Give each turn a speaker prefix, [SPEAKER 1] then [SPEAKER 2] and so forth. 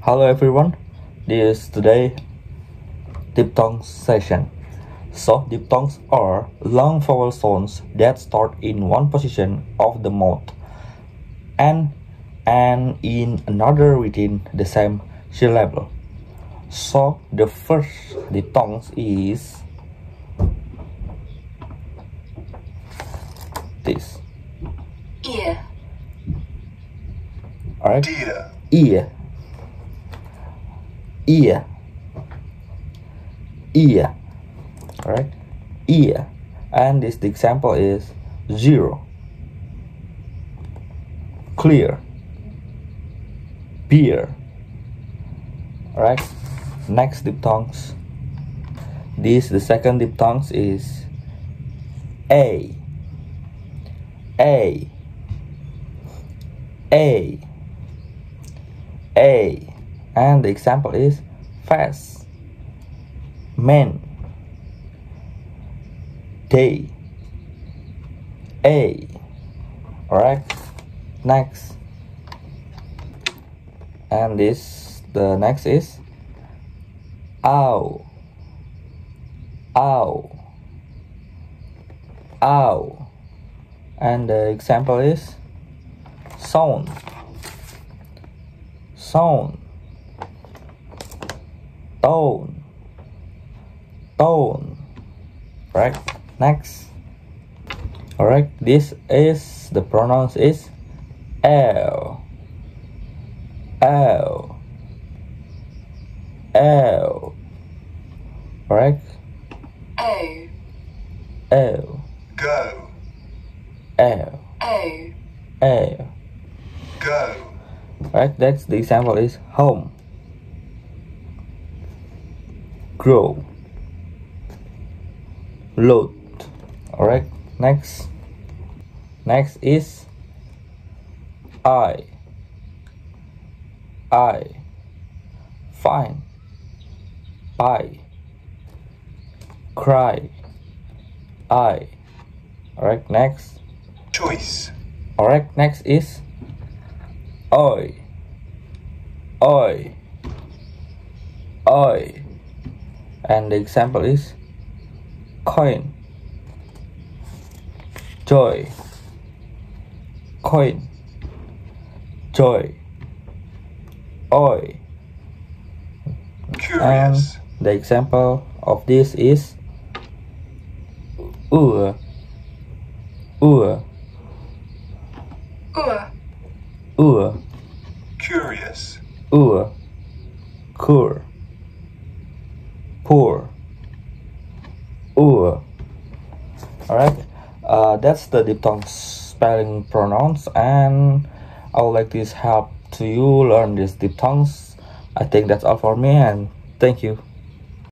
[SPEAKER 1] Hello everyone, this is today diphthong session. So diphthongs are long vowel sounds that start in one position of the mouth and and in another within the same syllable. So the first diphthong is this.
[SPEAKER 2] Ear.
[SPEAKER 1] Alright?
[SPEAKER 3] deer,
[SPEAKER 1] ear ear ear right ear and this the example is zero. Clear. Beer. Right next diphthongs. This the second diphthongs is a. A. A. A and the example is fast. Men day. A. Right next. And this the next is ow. Ow. Ow. And the example is sound. Sound tone tone right? Next. All right this is the pronouns is l. L. L. Right
[SPEAKER 2] O.
[SPEAKER 1] l.
[SPEAKER 3] Go,
[SPEAKER 1] l.
[SPEAKER 2] O.
[SPEAKER 1] l.
[SPEAKER 3] Go,
[SPEAKER 1] right that's the example is home grow. Load. All right next. Next is i. I. Fine. Buy cry. I. All right next.
[SPEAKER 3] Choice,
[SPEAKER 1] all right next is oi oi oi and the example is coin. Joy. Coin. Joy. Oi. And the example of this is ur. Ur.
[SPEAKER 2] Ur.
[SPEAKER 1] ur.
[SPEAKER 3] Curious,
[SPEAKER 1] ur. Cur poor. Ur. All right uh, that's the diphthong spelling pronouns and i would like this help to you learn these diphthongs i think that's all for me and thank you